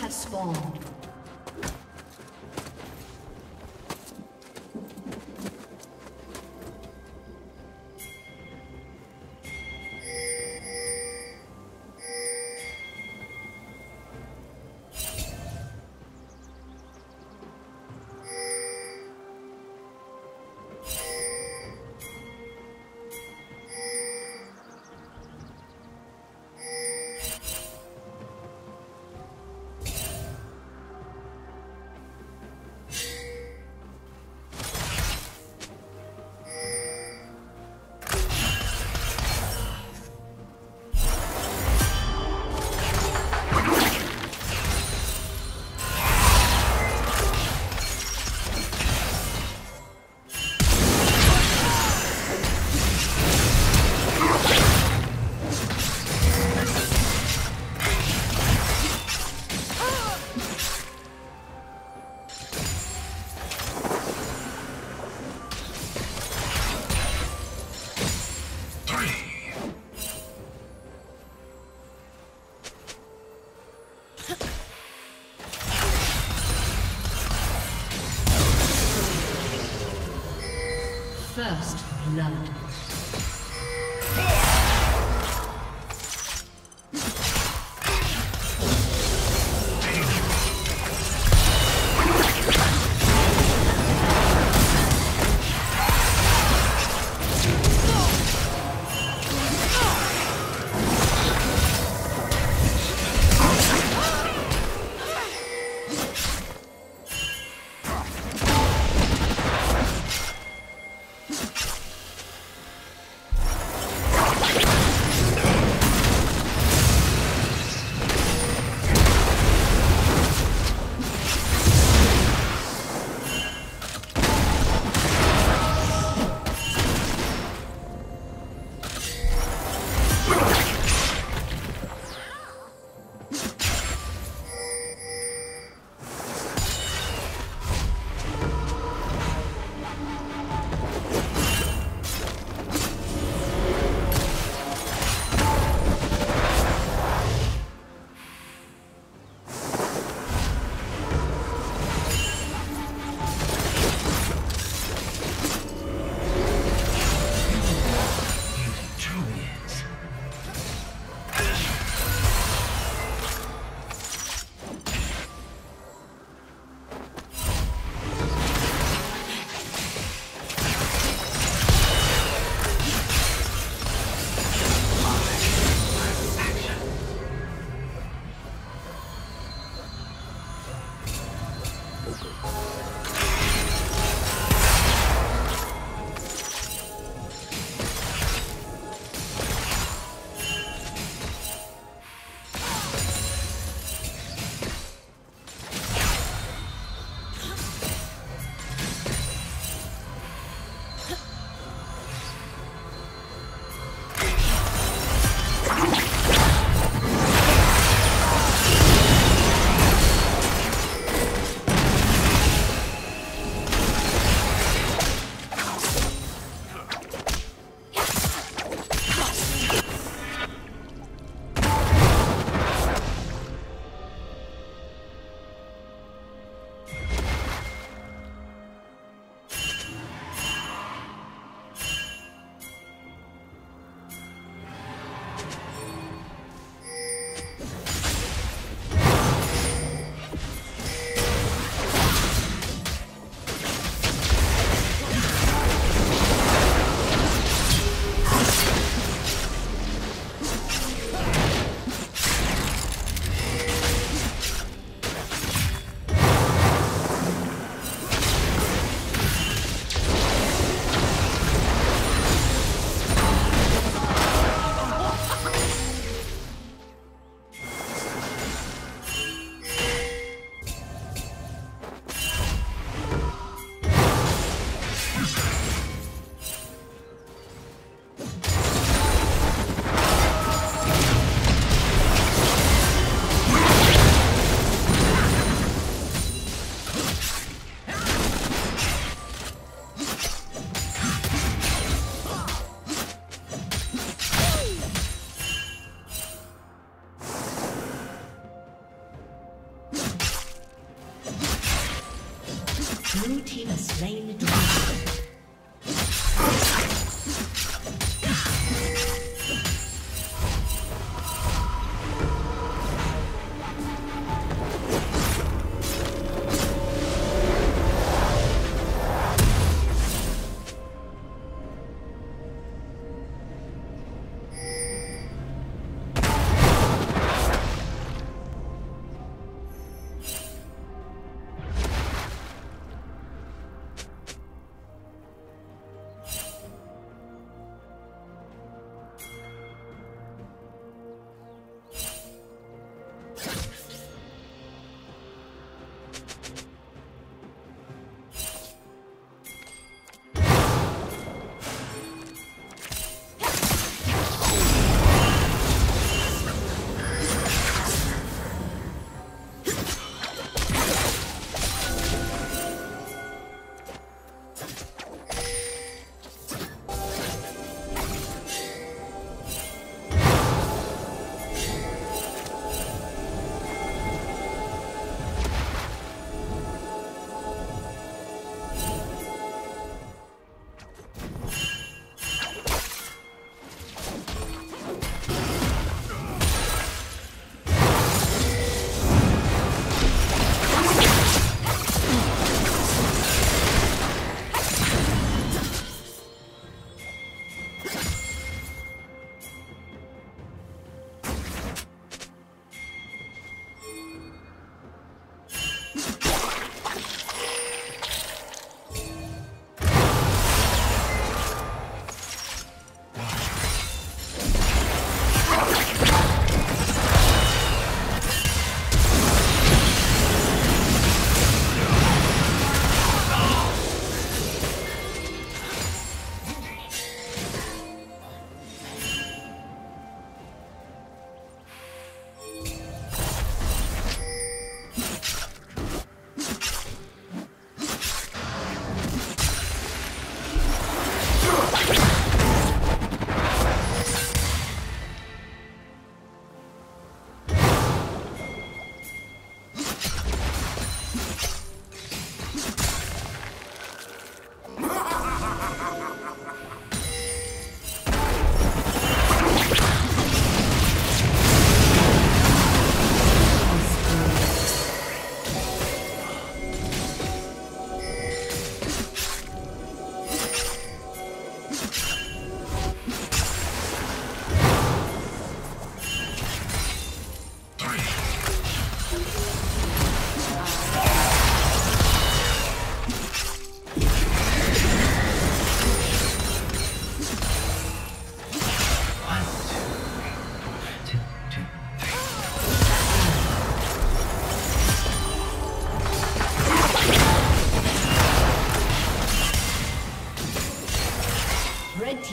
Have spawned. Blood.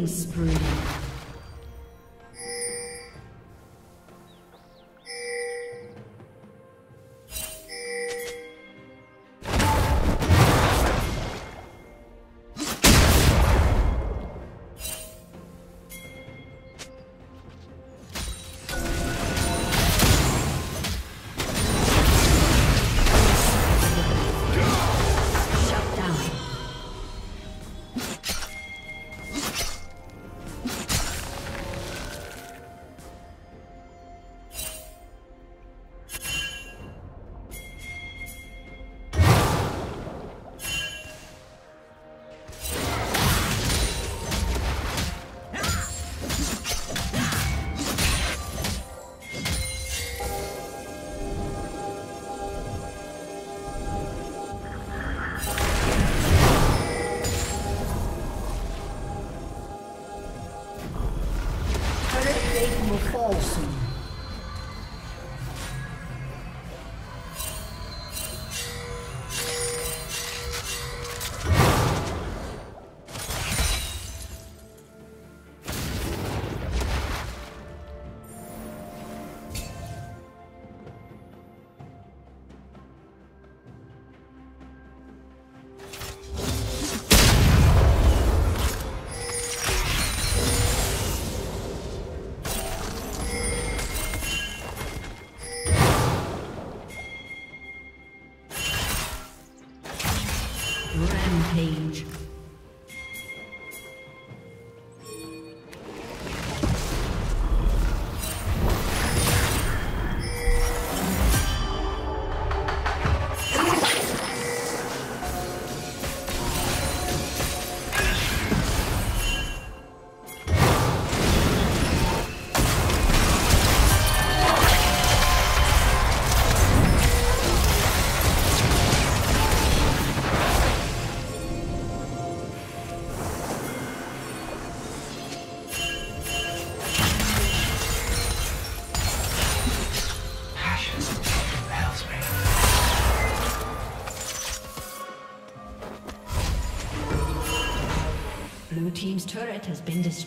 Killing spree. Turret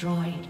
destroyed.